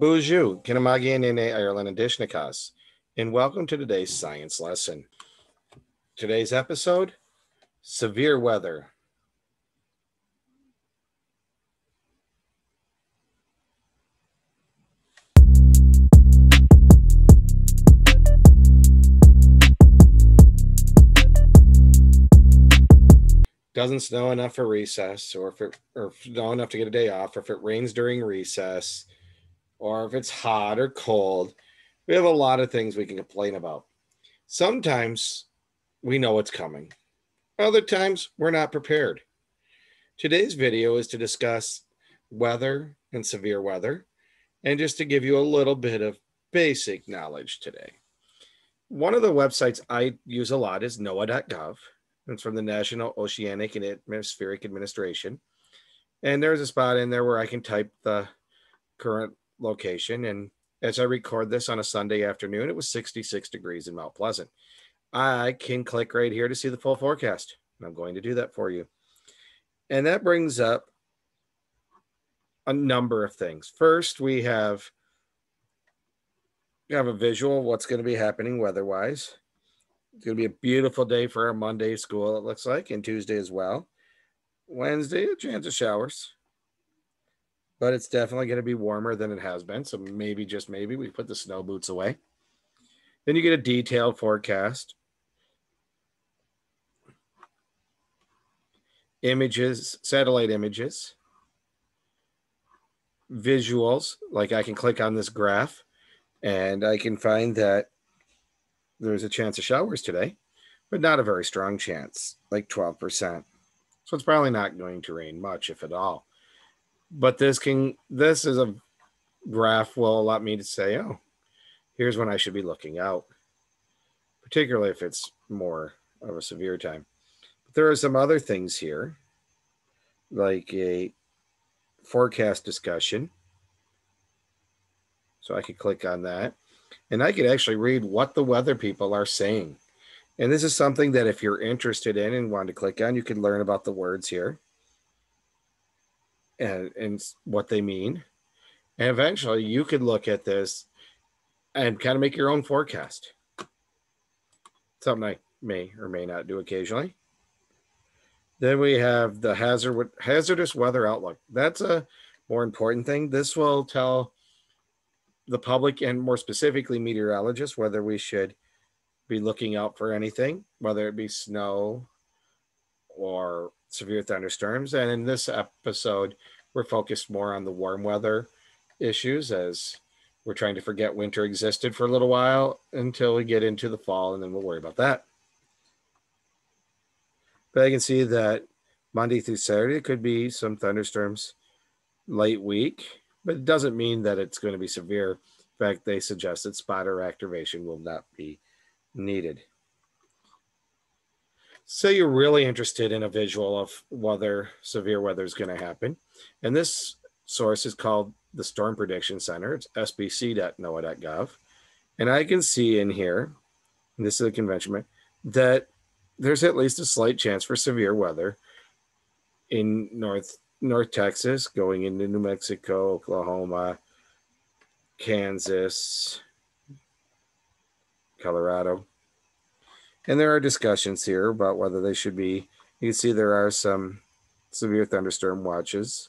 Bonjour, Kinamagi Nene Ireland and Dishnikas, and welcome to today's science lesson. Today's episode Severe Weather. Doesn't snow enough for recess, or if it or snow enough to get a day off, or if it rains during recess, or if it's hot or cold. We have a lot of things we can complain about. Sometimes we know what's coming, other times we're not prepared. Today's video is to discuss weather and severe weather, and just to give you a little bit of basic knowledge today. One of the websites I use a lot is NOAA.gov. It's from the National Oceanic and Atmospheric Administration. And there's a spot in there where I can type the current location. And as I record this on a Sunday afternoon, it was 66 degrees in Mount Pleasant. I can click right here to see the full forecast. And I'm going to do that for you. And that brings up a number of things. First, we have we have a visual of what's going to be happening weather-wise. It's going to be a beautiful day for our Monday school, it looks like, and Tuesday as well. Wednesday, a chance of showers but it's definitely going to be warmer than it has been. So maybe, just maybe, we put the snow boots away. Then you get a detailed forecast. Images, satellite images, visuals. Like I can click on this graph and I can find that there's a chance of showers today, but not a very strong chance, like 12%. So it's probably not going to rain much, if at all but this can this is a graph will allow me to say, oh, here's when I should be looking out, particularly if it's more of a severe time. But there are some other things here, like a forecast discussion. So I could click on that and I could actually read what the weather people are saying. And this is something that if you're interested in and want to click on, you can learn about the words here and, and what they mean. And eventually you could look at this and kind of make your own forecast. Something I may or may not do occasionally. Then we have the hazard hazardous weather outlook. That's a more important thing. This will tell the public and more specifically meteorologists whether we should be looking out for anything, whether it be snow or severe thunderstorms. And in this episode, we're focused more on the warm weather issues as we're trying to forget winter existed for a little while until we get into the fall, and then we'll worry about that. But I can see that Monday through Saturday could be some thunderstorms late week, but it doesn't mean that it's going to be severe. In fact, they suggest that spotter activation will not be needed. Say you're really interested in a visual of whether severe weather is going to happen. And this source is called the Storm Prediction Center. It's spc.noaa.gov. And I can see in here, this is a convention, map, that there's at least a slight chance for severe weather in North North Texas, going into New Mexico, Oklahoma, Kansas, Colorado. And there are discussions here about whether they should be. You can see there are some severe thunderstorm watches.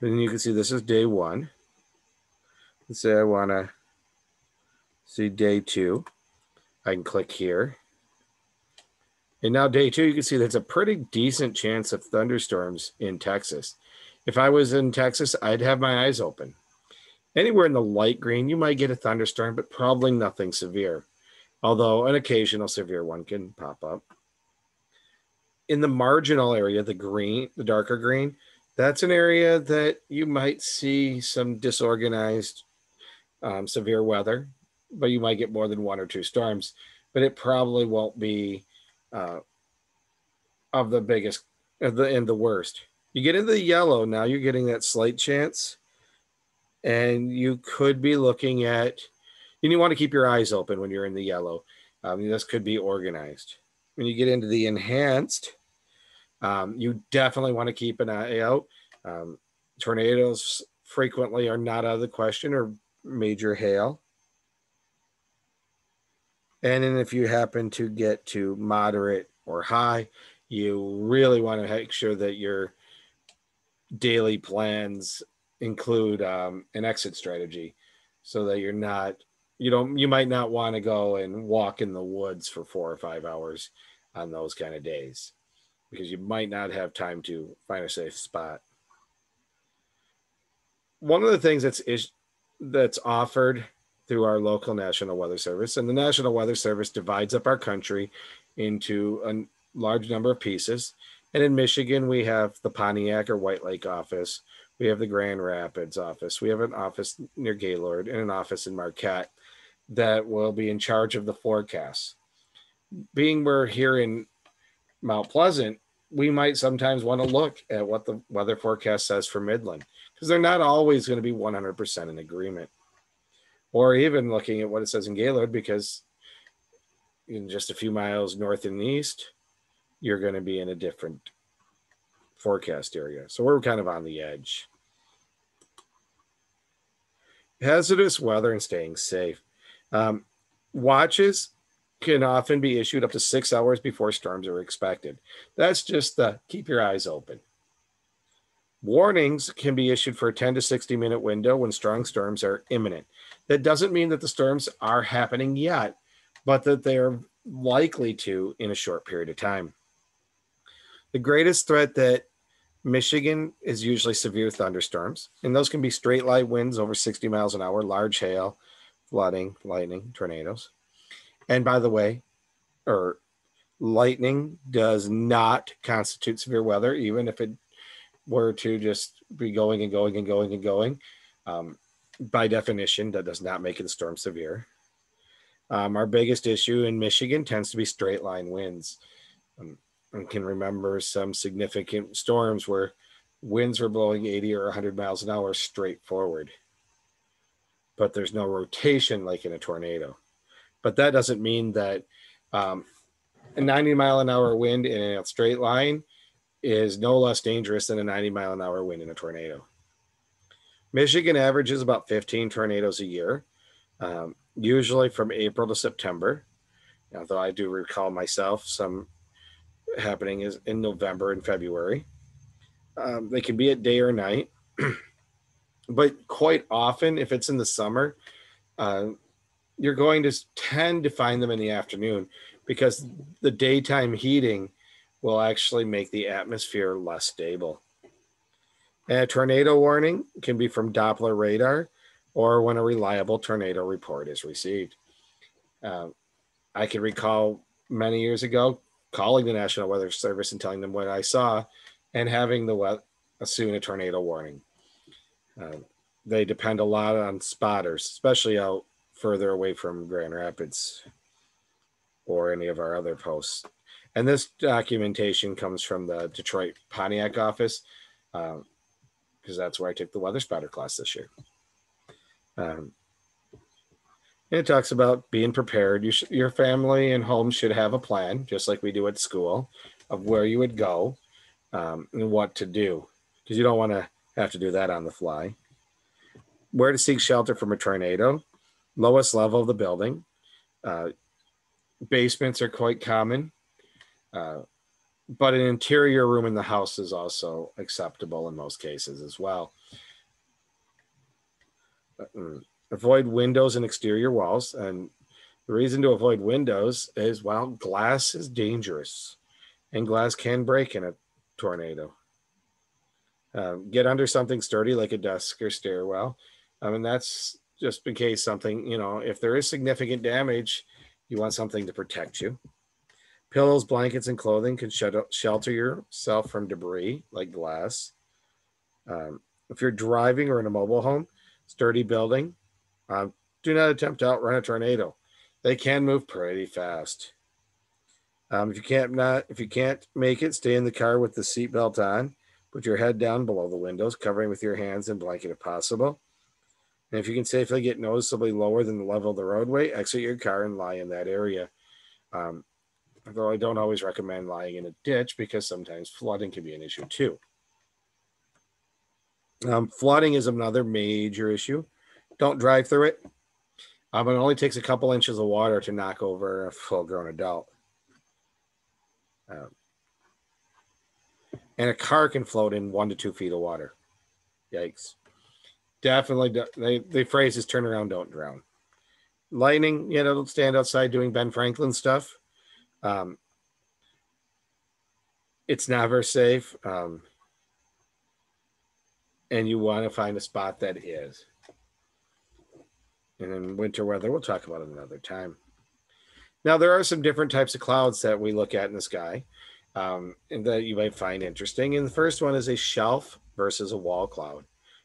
Then you can see this is day one. Let's say I want to see day two. I can click here. And now day two, you can see there's a pretty decent chance of thunderstorms in Texas. If I was in Texas, I'd have my eyes open. Anywhere in the light green, you might get a thunderstorm, but probably nothing severe, although an occasional severe one can pop up. In the marginal area, the green, the darker green, that's an area that you might see some disorganized um, severe weather, but you might get more than one or two storms, but it probably won't be uh, of the biggest the and the worst. You get into the yellow now, you're getting that slight chance and you could be looking at and you want to keep your eyes open when you're in the yellow. Um, this could be organized. When you get into the enhanced um, you definitely want to keep an eye out. Um, tornadoes frequently are not out of the question or major hail. And then if you happen to get to moderate or high, you really want to make sure that your daily plans include um, an exit strategy so that you're not you don't you might not want to go and walk in the woods for four or five hours on those kind of days because you might not have time to find a safe spot. One of the things that's is that's offered through our local national weather service and the national weather service divides up our country into a large number of pieces. And in michigan we have the pontiac or white lake office we have the grand rapids office we have an office near gaylord and an office in marquette that will be in charge of the forecasts being we're here in mount pleasant we might sometimes want to look at what the weather forecast says for midland because they're not always going to be 100% in agreement. Or even looking at what it says in Gaylord, because in just a few miles north and east, you're going to be in a different forecast area. So we're kind of on the edge. Hazardous weather and staying safe. Um, watches can often be issued up to six hours before storms are expected. That's just the keep your eyes open. Warnings can be issued for a 10 to 60 minute window when strong storms are imminent. That doesn't mean that the storms are happening yet, but that they are likely to in a short period of time. The greatest threat that Michigan is usually severe thunderstorms, and those can be straight line winds over 60 miles an hour, large hail, flooding, lightning, tornadoes. And by the way, or lightning does not constitute severe weather, even if it were to just be going and going and going and going, um, by definition, that does not make a storm severe. Um, our biggest issue in Michigan tends to be straight line winds. Um, I can remember some significant storms where winds were blowing 80 or 100 miles an hour straight forward. But there's no rotation like in a tornado. But that doesn't mean that um, a 90 mile an hour wind in a straight line is no less dangerous than a 90 mile an hour wind in a tornado. Michigan averages about 15 tornadoes a year, um, usually from April to September. Although I do recall myself some happening is in November and February. Um, they can be at day or night, but quite often, if it's in the summer, uh, you're going to tend to find them in the afternoon because the daytime heating will actually make the atmosphere less stable. And a tornado warning can be from Doppler radar or when a reliable tornado report is received. Uh, I can recall many years ago calling the National Weather Service and telling them what I saw and having the we- soon a tornado warning. Uh, they depend a lot on spotters, especially out further away from Grand Rapids or any of our other posts. And this documentation comes from the Detroit Pontiac office, because um, that's where I took the weather spotter class this year. Um, and it talks about being prepared. You sh- your family and home should have a plan, just like we do at school, of where you would go um, and what to do, because you don't want to have to do that on the fly. Where to seek shelter from a tornado, lowest level of the building. Uh, basements are quite common. Uh, but an interior room in the house is also acceptable in most cases as well. Avoid windows and exterior walls. And the reason to avoid windows is well, glass is dangerous and glass can break in a tornado. Um, get under something sturdy like a desk or stairwell. I mean, that's just in case something, you know, if there is significant damage, you want something to protect you. Pillows, blankets, and clothing can shelter yourself from debris like glass. Um, if you're driving or in a mobile home, sturdy building, um, do not attempt to outrun a tornado. They can move pretty fast. Um, if you can't not if you can't make it, stay in the car with the seatbelt on. Put your head down below the windows, covering with your hands and blanket if possible. And if you can safely get noticeably lower than the level of the roadway, exit your car and lie in that area. Um, although I don't always recommend lying in a ditch because sometimes flooding can be an issue too. Um, flooding is another major issue. Don't drive through it. Um, it only takes a couple inches of water to knock over a full grown adult. Um, and a car can float in one to two feet of water. Yikes. Definitely, they, the phrase is turn around, don't drown. Lightning, you know, don't stand outside doing Ben Franklin stuff. Um, it's never safe. Um, and you want to find a spot that is. And in winter weather, we'll talk about it another time. Now, there are some different types of clouds that we look at in the sky um, and that you might find interesting. And the first one is a shelf versus a wall cloud.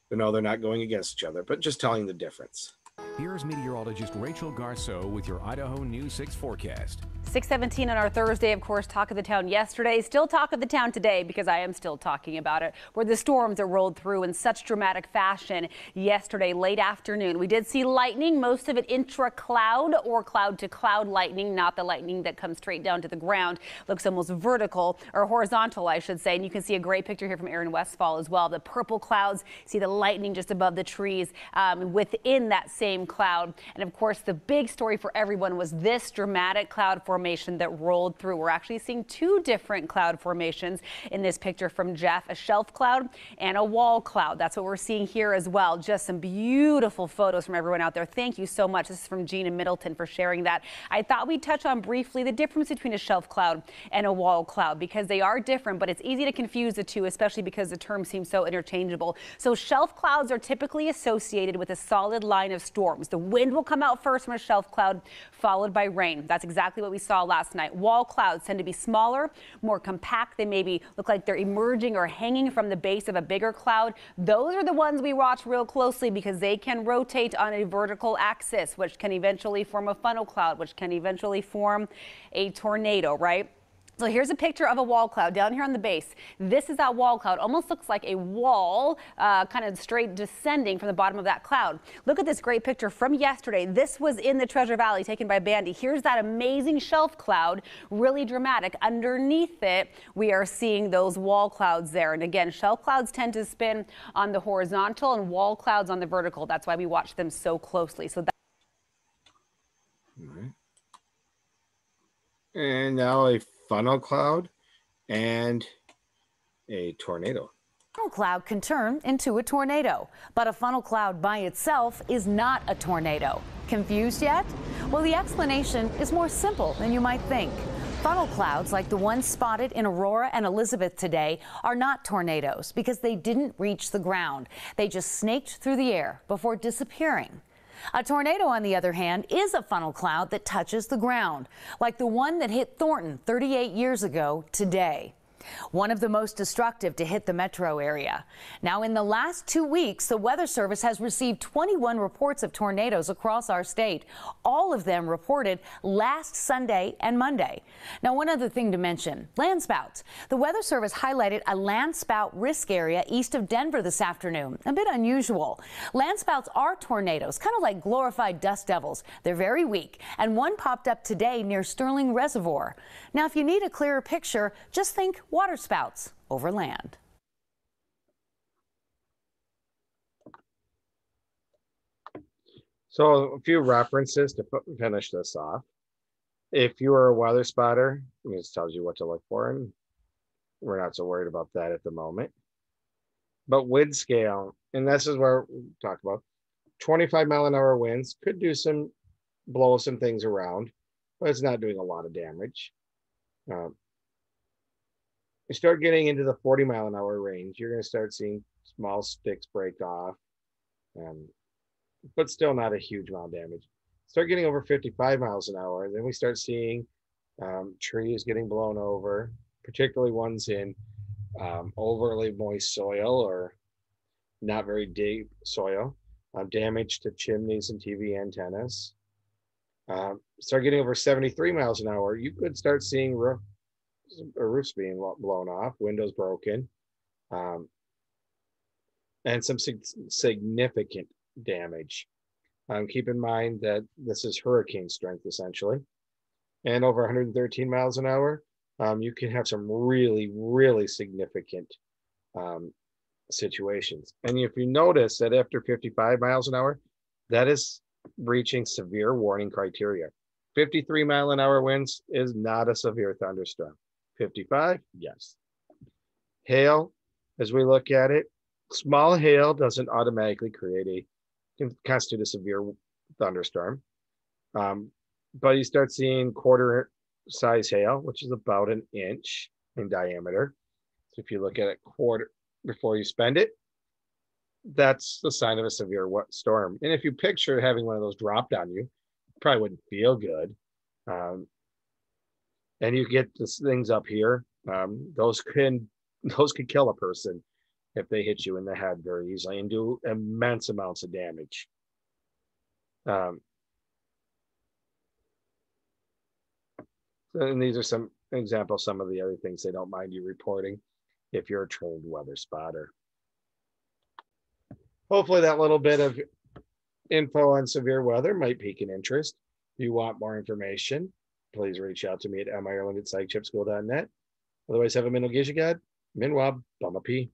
You know, they're not going against each other, but just telling the difference. Here's meteorologist Rachel Garceau with your Idaho News 6 forecast. 617 on our Thursday, of course, talk of the town yesterday. Still talk of the town today because I am still talking about it, where the storms are rolled through in such dramatic fashion yesterday, late afternoon. We did see lightning, most of it intra cloud or cloud to cloud lightning, not the lightning that comes straight down to the ground. Looks almost vertical or horizontal, I should say. And you can see a great picture here from Aaron Westfall as well. The purple clouds, see the lightning just above the trees um, within that same cloud. And of course, the big story for everyone was this dramatic cloud formation that rolled through. We're actually seeing two different cloud formations in this picture from Jeff, a shelf cloud and a wall cloud. That's what we're seeing here as well. Just some beautiful photos from everyone out there. Thank you so much. This is from Gina Middleton for sharing that. I thought we'd touch on briefly the difference between a shelf cloud and a wall cloud because they are different, but it's easy to confuse the two, especially because the terms seem so interchangeable. So shelf clouds are typically associated with a solid line of storms. The wind will come out first from a shelf cloud, followed by rain. That's exactly what we saw saw last night. Wall clouds tend to be smaller, more compact. They maybe look like they're emerging or hanging from the base of a bigger cloud. Those are the ones we watch real closely because they can rotate on a vertical axis, which can eventually form a funnel cloud, which can eventually form a tornado, right? So here's a picture of a wall cloud down here on the base. This is that wall cloud. Almost looks like a wall uh, kind of straight descending from the bottom of that cloud. Look at this great picture from yesterday. This was in the Treasure Valley taken by Bandy. Here's that amazing shelf cloud, really dramatic. Underneath it, we are seeing those wall clouds there. And again, shelf clouds tend to spin on the horizontal and wall clouds on the vertical. That's why we watch them so closely. So that And now a funnel cloud and a tornado. Funnel cloud can turn into a tornado, but a funnel cloud by itself is not a tornado. Confused yet? Well, the explanation is more simple than you might think. Funnel clouds, like the ones spotted in Aurora and Elizabeth today, are not tornadoes because they didn't reach the ground. They just snaked through the air before disappearing. A tornado, on the other hand, is a funnel cloud that touches the ground, like the one that hit Thornton 38 years ago today one of the most destructive to hit the metro area. Now, in the last two weeks, the Weather Service has received 21 reports of tornadoes across our state, all of them reported last Sunday and Monday. Now, one other thing to mention landspouts. The Weather Service highlighted a landspout risk area east of Denver this afternoon. A bit unusual. Landspouts are tornadoes, kind of like glorified dust devils. They're very weak, and one popped up today near Sterling Reservoir. Now, if you need a clearer picture, just think waterspouts over land. So a few references to finish this off. If you are a weather spotter, it tells you what to look for, and we're not so worried about that at the moment. But wind scale, and this is where we talk about 25 mile an hour winds could do some blow some things around, but it's not doing a lot of damage. Um, you start getting into the 40 mile an hour range, you're going to start seeing small sticks break off, um, but still not a huge amount of damage. Start getting over 55 miles an hour, then we start seeing um, trees getting blown over, particularly ones in um, overly moist soil or not very deep soil, uh, damage to chimneys and TV antennas. Um, start getting over 73 miles an hour, you could start seeing roof roofs being blown off, windows broken, um, and some sig- significant damage. Um, keep in mind that this is hurricane strength essentially, and over 113 miles an hour, um, you can have some really, really significant um, situations. And if you notice that after 55 miles an hour, that is reaching severe warning criteria. 53 mile an hour winds is not a severe thunderstorm. 55, yes. Hail, as we look at it, small hail doesn't automatically create a can constitute a severe thunderstorm. Um, but you start seeing quarter size hail, which is about an inch in diameter. So if you look at it quarter before you spend it, that's the sign of a severe storm. And if you picture having one of those dropped on you, probably wouldn't feel good. Um, and you get these things up here. Um, those can those could kill a person if they hit you in the head very easily and do immense amounts of damage. Um, and these are some examples, some of the other things they don't mind you reporting if you're a trained weather spotter. Hopefully that little bit of info on severe weather might pique an interest. If you want more information, please reach out to me at mireland at Otherwise, have a mental gishagad, minwab, bumapee.